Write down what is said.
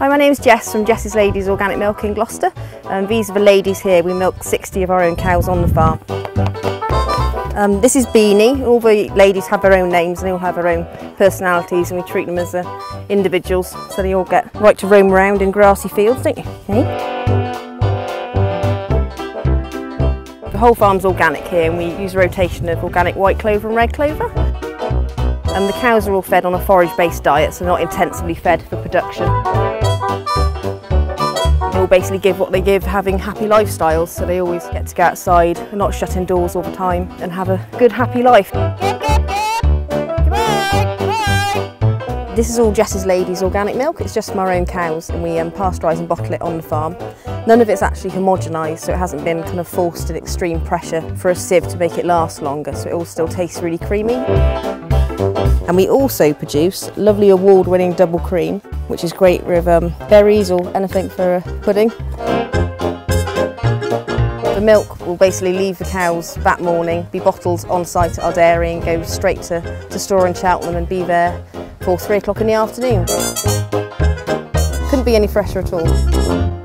Hi, my name is Jess from Jess's Ladies Organic Milk in Gloucester. Um, these are the ladies here. We milk 60 of our own cows on the farm. Um, this is Beanie. All the ladies have their own names and they all have their own personalities and we treat them as uh, individuals so they all get right to roam around in grassy fields, don't you? Okay. The whole farm's organic here and we use a rotation of organic white clover and red clover. And the cows are all fed on a forage-based diet, so not intensively fed for production. They all basically give what they give, having happy lifestyles, so they always get to go outside not shut indoors all the time and have a good, happy life. This is all Jess's Ladies organic milk. It's just from our own cows and we um, pasteurise and bottle it on the farm. None of it's actually homogenised, so it hasn't been kind of forced at extreme pressure for a sieve to make it last longer, so it all still tastes really creamy. And we also produce lovely award-winning double cream, which is great with um, berries or anything for a pudding. The milk will basically leave the cows that morning, be bottled on site at our dairy and go straight to, to store in Cheltenham and be there for three o'clock in the afternoon. Couldn't be any fresher at all.